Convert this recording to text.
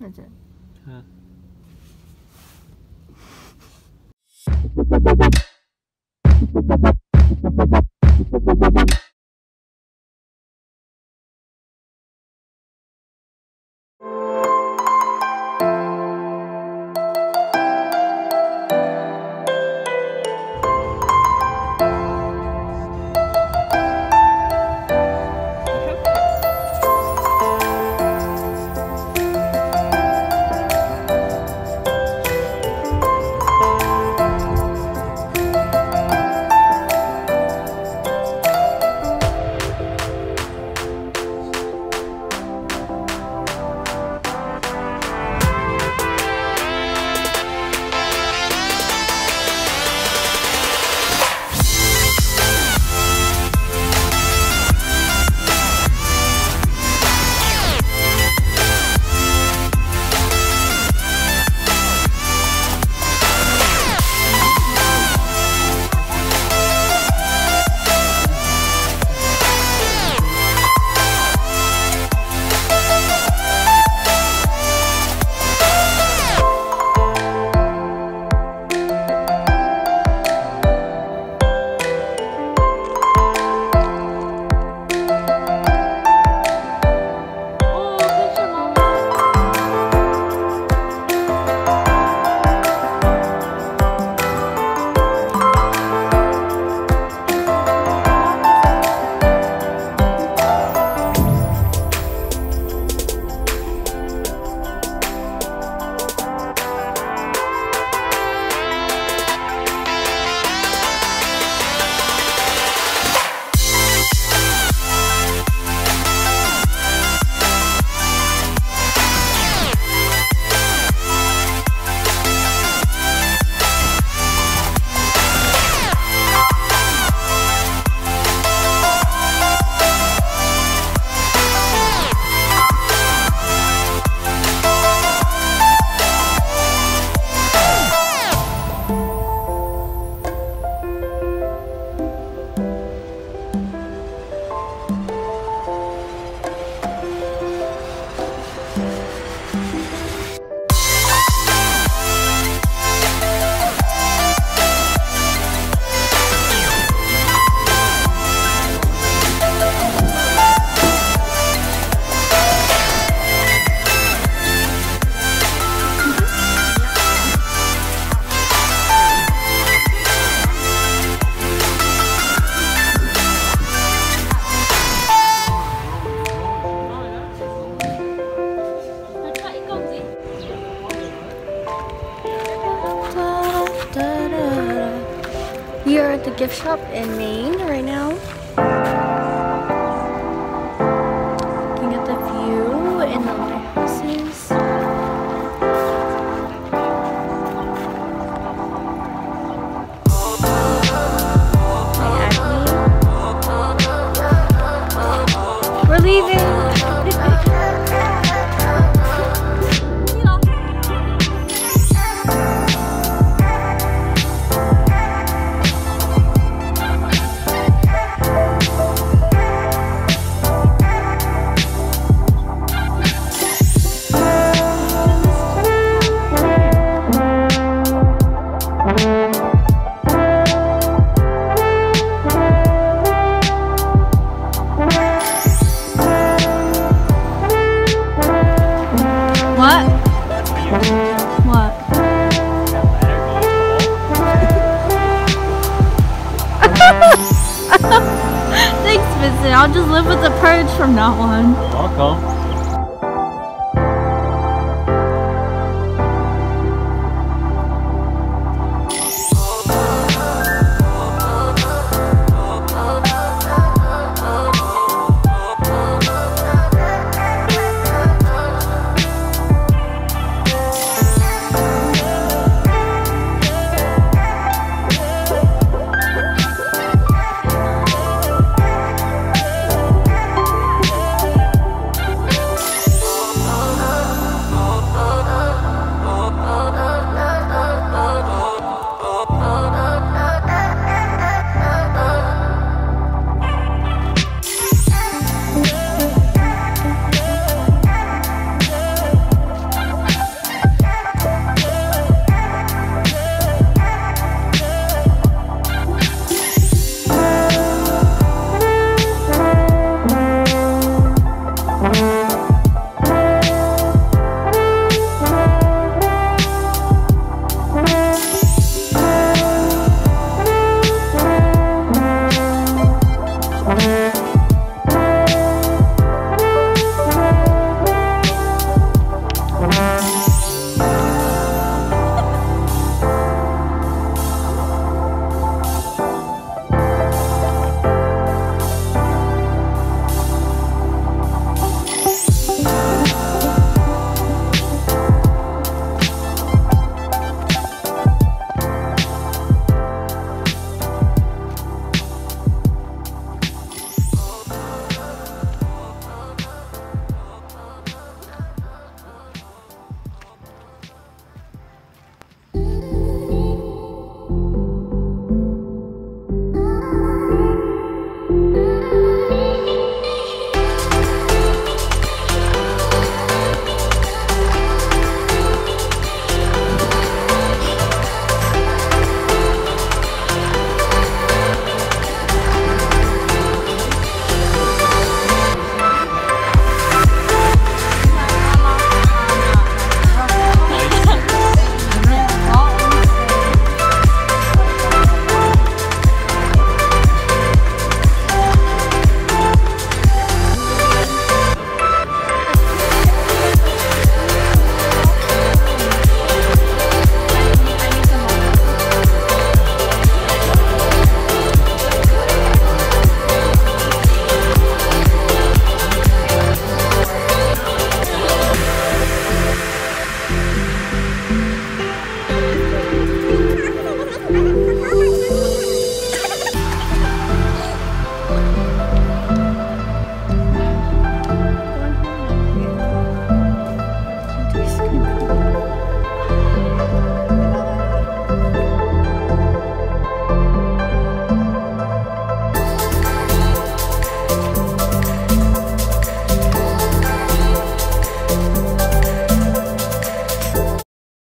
That's it. Huh. We are the gift shop in Maine right now. Looking at the view live with the purge from now on. Welcome.